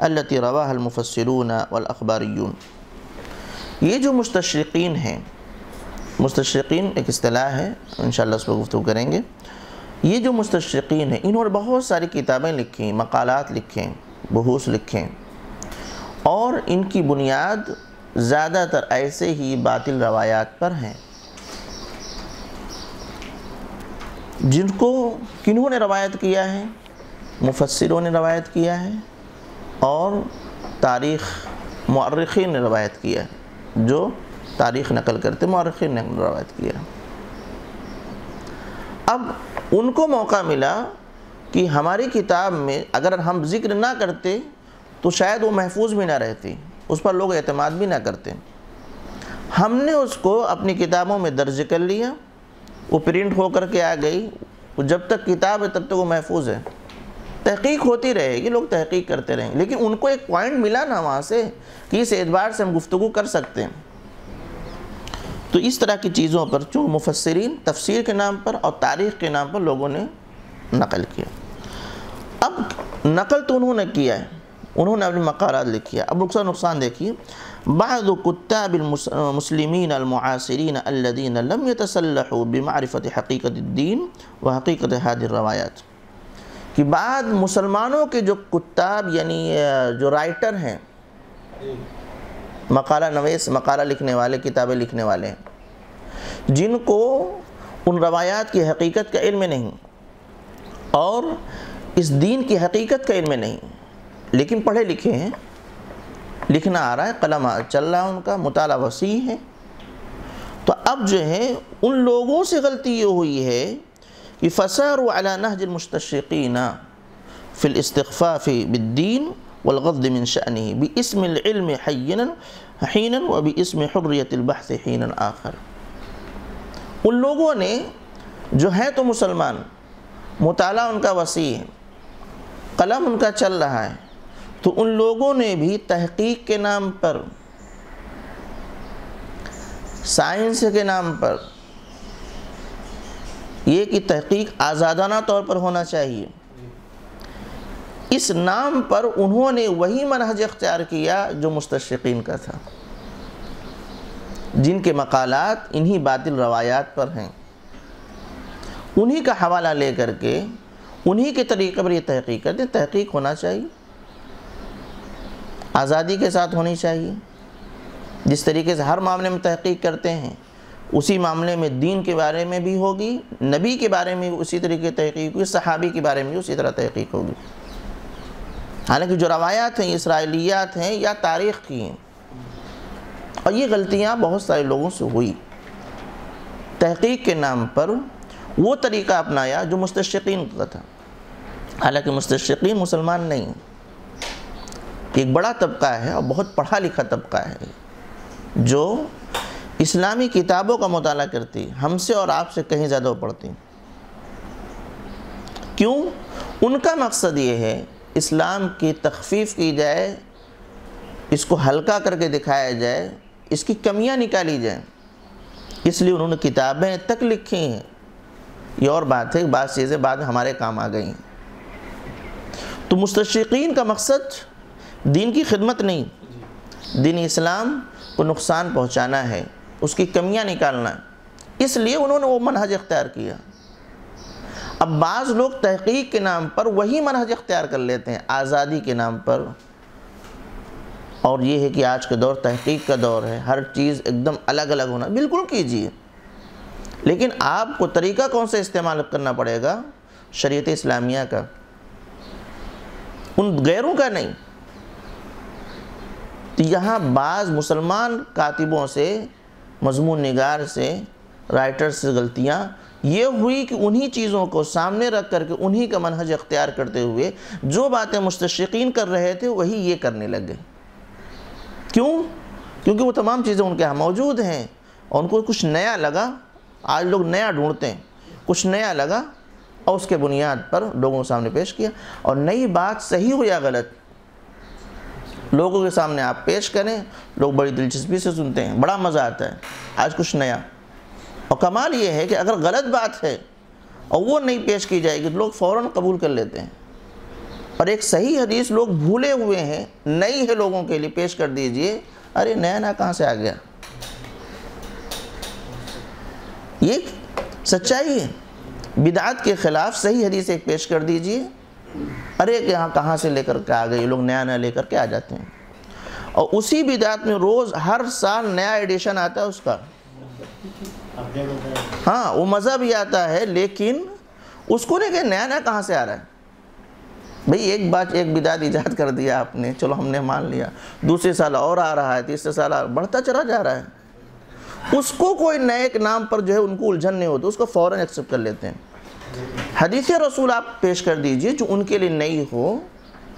अल्लती रवाहलमफसरून वलखबारियन ये जो मुस्तशरक़ीन हैं मुस्तशरक़ीन एक अतलाह है इन उस पर गुफ्तु करेंगे ये जो मुस्तशरक़ीन हैं इन्होंने बहुत सारी किताबें लिखी मकालत लिखें बहूस लिखें और इनकी बुनियाद ज़्यादातर ऐसे ही बातिल रवायात पर हैं जिनको किन्हों ने रवायत किया है मुफसरों ने रवायत किया है और तारीख़ मर्रखीन ने रवायत किया है, जो तारीख़ नकल करते मर्रखीन ने रवायत किया अब उनको मौका मिला कि हमारी किताब में अगर हम ज़िक्र ना करते तो शायद वो महफूज भी ना रहती, उस पर लोग अतमाद भी ना करते। हमने उसको अपनी किताबों में दर्ज कर लिया, वो प्रिंट होकर के आ गई, वो जब तक किताब है तब तक वो महफूज है। तहकीक होती रहेगी, लोग तहकीक करते रहेंगे। लेकिन उनको एक पॉइंट मिला ना वहाँ से कि इस एतबार से हम गुफ्तु कर सकते हैं। तो इस तरह की चीज़ों पर जो मुफसरीन तफसीर के नाम पर और तारीख़ के नाम पर लोगों ने नकल किया। अब नकल तो उन्होंने किया है। उन्होंने अपने मकारात लिखी है। अब नुकसान नुकसान देखिए। बाद कुत्ताबलमसलिमिन अलमुआसरीन अल्लदीन लम यतसल्लु बिमारफ़त हकीकतद्दीन व हकीकत हादिर रवायात। कि बाद मुसलमानों के जो कुत्ताब, यानी जो राइटर हैं, मकाला नवेस, मकाला लिखने वाले, किताबें लिखने वाले हैं, जिनको उन रवायात की हकीकत का इल्म नहीं और इस दीन की हकीकत का इल्म नहीं, लेकिन पढ़े लिखे हैं, लिखना आ रहा है, कलम चल रहा है उनका, मुताला वसी है। तो अब जो है, उन लोगों से गलती ये हुई है कि फ़सर अला नहज मुस्तशिकीन फ़िल इस्तफ़ाफ़ी बिद्दीन वलगद मिन शनी बिस्म हयन व बिस्म हर्रियतबहस हीन आखर उन लोगों ने जो है तो मुसलमान मुताला उनका वसी है कलम उनका चल रहा है तो उन लोगों ने भी तहकीक के नाम पर साइंस के नाम पर ये कि तहकीक आज़ादाना तौर पर होना चाहिए। इस नाम पर उन्होंने वही मनहज अख्तियार किया जो मुस्तशिन का था। जिनके मकालात इन्हीं बातिल रवायात पर हैं। उन्हीं का हवाला ले करके उन्हीं के तरीके पर यह तहकीक करते हैं। तहकीक होना चाहिए। आज़ादी के साथ होनी चाहिए। जिस तरीके से हर मामले में तहकीक करते हैं उसी मामले में दीन के बारे में भी होगी, नबी के बारे में उसी तरीके तहकीक होगी सहाबी के बारे में उसी तरह तहकीक होगी। हालाँकि जो रवायात हैं, इसराइलियात हैं, या तारीख़ की हैं, और ये गलतियाँ बहुत सारे लोगों से हुई। तहकीक के नाम पर वो तरीका अपनाया जो मुस्तशिन का था। हालाँकि मुस्तशिन मुसलमान नहीं एक बड़ा तबका है और बहुत पढ़ा लिखा तबका है, जो इस्लामी किताबों का मुताला करती, हमसे और आपसे कहीं ज़्यादा पढ़ती। क्यों? उनका मकसद ये है, इस्लाम की तखफीफ की जाए, इसको हल्का करके दिखाया जाए, इसकी कमियाँ निकाली जाए। इसलिए उन्होंने किताबें तक लिखी हैं। ये और बात है, बात चीज़ें बाद हमारे काम आ गई। तो मुस्तशिकीन का मकसद, दीन की खिदमत नहीं। दीन इस्लाम को नुकसान पहुंचाना है। उसकी कमियाँ निकालना इसलिए उन्होंने वो मनहज अख्तियार किया। अब बाज़ लोग तहकीक के नाम पर वही मनहज अख्तियार कर लेते हैं, आज़ादी के नाम पर। और ये है कि आज का दौर तहकीक का दौर है, हर चीज़ एकदम अलग अलग होना, बिल्कुल कीजिए। लेकिन आपको तरीका कौन सा इस्तेमाल करना पड़ेगा? शरीयत इस्लामिया का। उन गैरों का नहीं। तो यहाँ बाज़ मुसलमान कातिबों से मजमून नगार से राइटर्स से गलतियाँ। ये हुई कि उन्हीं चीज़ों को सामने रख करके उन्हीं का मनहज अख्तियार करते हुए जो बातें मुस्तशिकीन कर रहे थे, वही ये करने लग गए। क्यों? क्योंकि वो तमाम चीज़ें उनके यहाँ मौजूद हैं और उनको कुछ नया लगा। आज लोग नया ढूंढते हैं। कुछ नया लगा और उसके बुनियाद पर लोगों के सामने पेश किया। और नई बात सही हो या गलत लोगों के सामने आप पेश करें, लोग बड़ी दिलचस्पी से सुनते हैं, बड़ा मज़ा आता है। आज कुछ नया। और कमाल ये है कि अगर गलत बात है और वो नहीं पेश की जाएगी तो लोग फ़ौर कबूल कर लेते हैं। और एक सही हदीस लोग भूले हुए हैं नई है लोगों के लिए, पेश कर दीजिए। अरे, नया नया कहाँ से आ गया? ये सच्चाई है। बिदात के ख़िलाफ़ सही हदीस एक पेश कर दीजिए। अरे यहाँ कहाँ से लेकर के आ गए? ये लोग नया नया लेकर के आ जाते हैं। और उसी बिदात में रोज़ हर साल नया एडिशन आता है उसका। हाँ वो मज़ा भी आता है, लेकिन उसको नहीं नया नया कहाँ से आ रहा है? भाई, एक बात, एक बिदात ईजाद कर दिया आपने। चलो, हमने मान लिया। दूसरे साल और आ रहा है, तीसरे साल बढ़ता चला जा रहा है। उसको कोई नए नाम पर जो है, उनको उलझन नहीं होती। उसको फ़ौरन एक्सेप्ट कर लेते हैं। हदीस रसूल आप पेश कर दीजिए जो उनके लिए नई हो।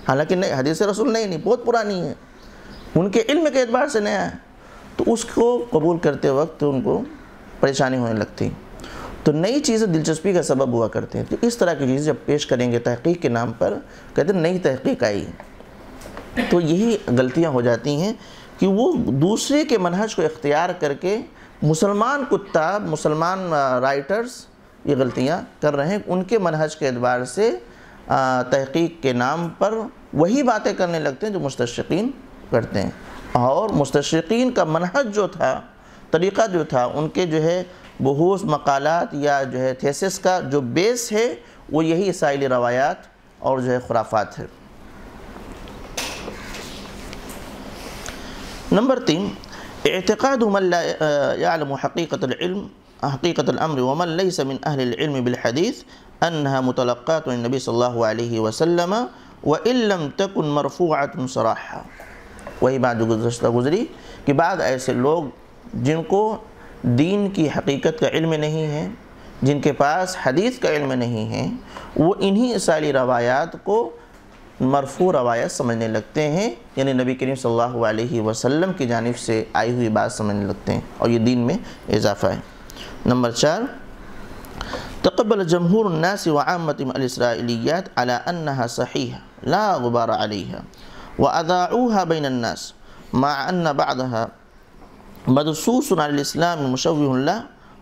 हालाँकि नहीं हदीस रसूल नहीं नहीं, बहुत पुरानी है। उनके इल्म के एतबार से नया है। तो उसको कबूल करते वक्त उनको परेशानी होने लगती। तो नई चीज़ें दिलचस्पी का सबब हुआ करते हैं। तो इस तरह की चीज़ें जब पेश करेंगे, तहकीक के नाम पर, कहते हैं, नई तहकीक आई। तो यही गलतियाँ हो जाती हैं कि वो दूसरे के मनहज को इख्तियार करके मुसलमान कुत्ता, मुसलमान राइटर्स ये गलतियाँ कर रहे हैं। उनके मनहज के अतबार से तहकीक के नाम पर वही बातें करने लगते हैं जो मुस्तशिकीन करते हैं। और मुस्तशिकीन का मनहज जो था, तरीक़ा जो था, उनके जो है बहूस मकालत या जो है थेसिस का जो बेस है, वो यही इसराइली रवायात और जो है खुराफात है। नंबर तीन एतक़ाद यालम हकीकतम हकीकतमर वमन लईस मिन बिलहदीस अनहा मुतलक़ात नबी सल्लल्लाहु अलैहि वसल्लम व इल्लम तकुन मरफ़ूअत सराहा वही बात जो गुजशत गुजरी कि बाद ऐसे लोग जिनको दीन की हकीकत का इल्म नहीं है, जिनके पास हदीस का इल्म नहीं है, वो इन्हीं सारी रवायात को मरफू रवायत समझने लगते हैं, यानी नबी करीम सल्लल्लाहु अलैहि वसल्लम की जानब से आई हुई बात समझने लगते हैं और ये दीन में इजाफ़ा है। नंबर चार तकबल जमहूर नास वमतमसराइलियात अला अन्नहा सही ला गुबार अलैहा व अदाऊहा बैन अन्नास मा अन्न बादहा मदसूस इस्लाम मुशवला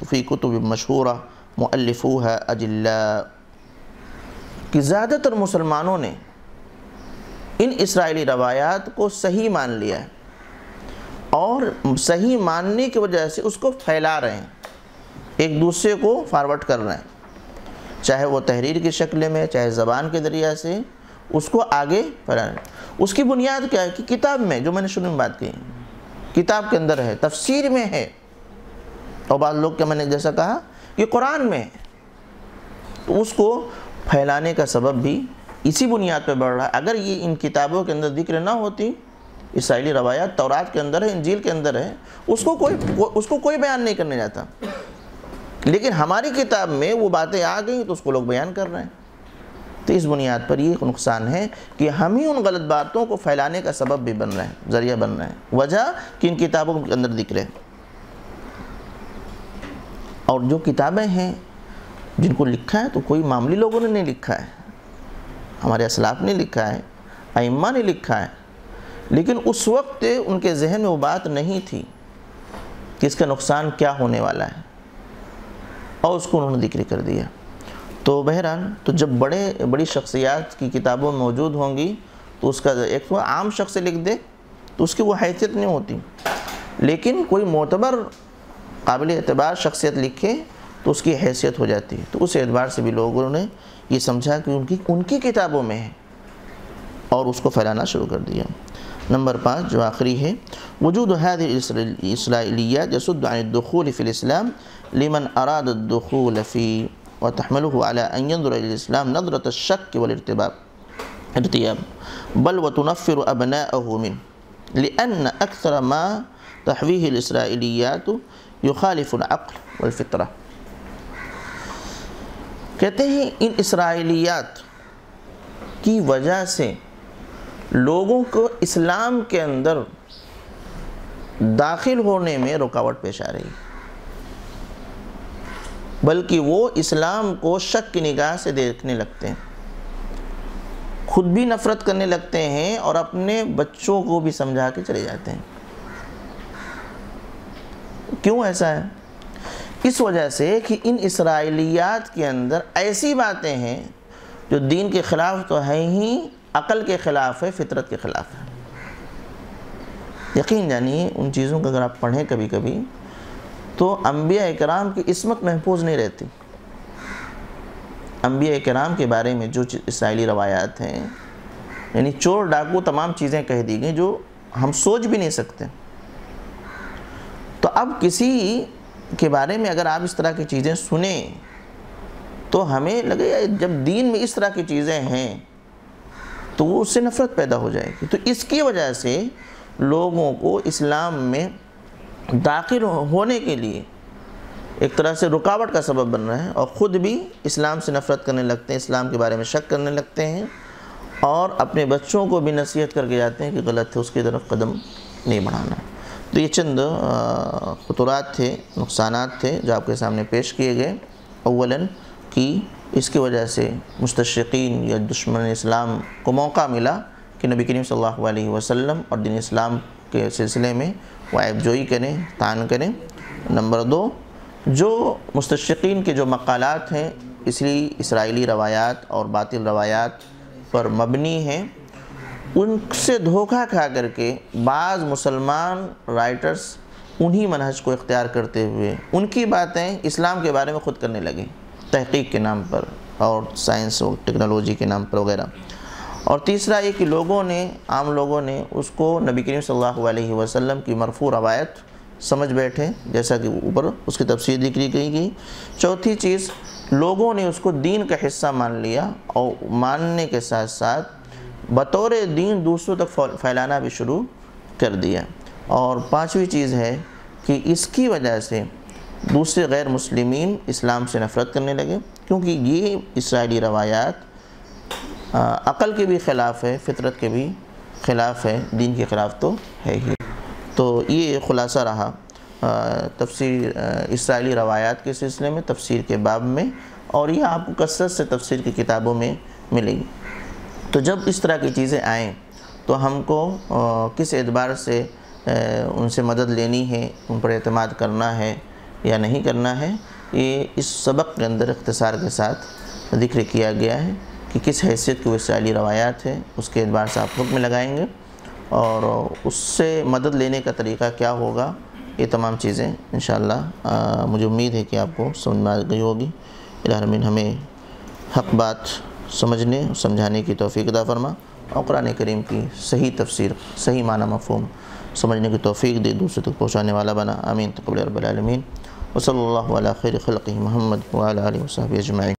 फ़ी कुतुब मशहूरा मुअल्लिफ़ूहा अजिल्ला कि ज़्यादातर मुसलमानों ने इन इसराइली रवायात को सही मान लिया है और सही मानने की वजह से उसको फैला रहे हैं। एक दूसरे को फॉरवर्ड कर रहे हैं। चाहे वो तहरीर की शक्ल में, चाहे ज़बान के ज़रिया से, उसको आगे फैला रहे उसकी बुनियाद क्या है कि किताब में, जो मैंने शुरू में बात की, किताब के अंदर है, तफसीर में है। और बाद लोग क्या मैंने जैसा कहा कि कुरान में है। तो उसको फैलाने का सबब भी इसी बुनियाद पर बढ़ रहा है। अगर ये इन किताबों के अंदर ज़िक्र ना होती इसराइली रवायात तौरात के अंदर है इंजील के अंदर है उसको कोई को, उसको कोई बयान नहीं करने जाता। लेकिन हमारी किताब में वो बातें आ गई तो उसको लोग बयान कर रहे हैं। तो इस बुनियाद पर ये नुकसान है कि हम ही उन गलत बातों को फैलाने का सबब भी बन रहे हैं ज़रिया बन रहे हैं। वजह कि इन किताबों के अंदर दिख रहे और जो किताबें हैं जिनको लिखा है तो कोई मामूली लोगों ने नहीं लिखा है। हमारे असलाफ ने लिखा है अम्मा ने लिखा है लेकिन उस वक्त उनके जहन में वो बात नहीं थी कि इसका नुकसान क्या होने वाला है। और उसको उन्होंने ज़िक्र कर दिया। तो बहरहाल तो जब बड़े, बड़ी शख्सियात की किताबों में मौजूद होंगी तो उसका एक तो आम शख्स लिख दे तो उसकी वो हैसियत नहीं होती। लेकिन कोई मोतबर काबिल एतबार शख्सियत लिखे तो उसकी हैसियत हो जाती है। तो उस एतबार से भी लोगों ने ये समझा कि उनकी उनकी किताबों में है, और उसको फैलाना शुरू कर दिया। नंबर पाँच, जो आखिरी है, वजूद इसराइलिया जसुद्दूल फ़िलस्लाम लिमन अराद फ़ी व तहमल अलाम नदरत शक वलरतबाब बल व तुनफ़िर अबनामिन लिअन अक्सर मा तहवी इसराइलियात युखालिफ़ुलक़ल वलफ़ितरा कहते हैं, इन इसराइलियात की वजह से लोगों को इस्लाम के अंदर दाखिल होने में रुकावट पेश आ रही। बल्कि वो इस्लाम को शक की निगाह से देखने लगते हैं। खुद भी नफ़रत करने लगते हैं और अपने बच्चों को भी समझा के चले जाते हैं। क्यों ऐसा है? इस वजह से कि इन इसराइलियात के अंदर ऐसी बातें हैं जो दीन के ख़िलाफ़ तो है ही अक़ल के ख़िलाफ़ है, फितरत के ख़िलाफ़ है। यकीन जानिए उन चीज़ों को अगर आप पढ़ें कभी कभी तो अम्बिया कराम की इसमत महफूज नहीं रहती। अम्बिया कराम के बारे में जो इसराइली रवायात हैं, यानी चोर डाकू तमाम चीज़ें कह दी गई जो हम सोच भी नहीं सकते। तो अब किसी के बारे में अगर आप इस तरह की चीज़ें सुने तो हमें लगे जब दीन में इस तरह की चीज़ें हैं तो वो उससे नफ़रत पैदा हो जाएगी। तो इसकी वजह से लोगों को इस्लाम में दाखिल होने के लिए एक तरह से रुकावट का सबब बन रहा है और ख़ुद भी इस्लाम से नफ़रत करने लगते हैं, इस्लाम के बारे में शक करने लगते हैं और अपने बच्चों को भी नसीहत करके जाते हैं कि गलत है, उसकी तरफ़ कदम नहीं बढ़ाना। तो ये चंद खतरात थे नुकसान थे जो आपके सामने पेश किए गए। अवला कि इसकी वजह से मुस्तशिकीन या दुश्मन इस्लाम को मौका मिला कि नबी करीम सल्लल्लाहु अलैहि वसल्लम और दिन इस्लाम के सिलसिले में वाइब जोई करें तान करें नंबर दो जो मुस्तशिकीन के जो मकालत हैं इसलिए इसराइली रवायात और बातिल रवायात पर मबनी हैं उनसे धोखा खा करके बाज़ मुसलमान राइटर्स उन्हीं मनहज को इख्तियार करते हुए उनकी बातें इस्लाम के बारे में ख़ुद करने लगे तहकीक के नाम पर और साइंस और टेक्नोलॉजी के नाम पर वगैरह। और तीसरा ये कि लोगों ने, आम लोगों ने उसको नबी करीम सल्लल्लाहु अलैहि वसल्लम की मरफू रवायत समझ बैठे, जैसा कि ऊपर उसकी तफसीर दिखी गई गई। चौथी चीज़, लोगों ने उसको दीन का हिस्सा मान लिया और मानने के साथ साथ बतौर दीन दूसरों तक फैलाना भी शुरू कर दिया। और पांचवी चीज़ है कि इसकी वजह से दूसरे गैर मुस्लिमीन इस्लाम से नफ़रत करने लगे, क्योंकि ये इसराइली रवायात अक़ल के भी ख़िलाफ़ है, फितरत के भी ख़िलाफ़ है, दीन के ख़िलाफ़ तो है ही। तो ये ख़ुलासा रहा तफसीर इसराइली रवायात के सिलसिले में, तफसीर के बाब में, और यह आपको कसरत से तफसीर की किताबों में मिलेगी। तो जब इस तरह की चीज़ें आएँ तो हमको किस एतबार से उनसे मदद लेनी है, उन पर अतमाद करना है या नहीं करना है, ये इस सबक के अंदर अख्तसार के साथ ज़िक्र किया गया है कि किस हैसियत की वसाली रवायात है, उसके एतबार से आप हुक्म लगाएँगे और उससे मदद लेने का तरीक़ा क्या होगा, ये तमाम चीज़ें इन मुझे उम्मीद है कि आपको समझ में आ गई होगी। इलामीन हमें हक बात समझने समझाने की तोफ़ी अदा फरमा और कुरान करीम की सही तफसीर, सही माना मफहम समझने की तोफ़ी दे, दूसरे तक पहुँचाने वाला बना। आमीन, तकबल रबालमीन वसल खैर खल्क़ महमद वाल वसाब अजमाइन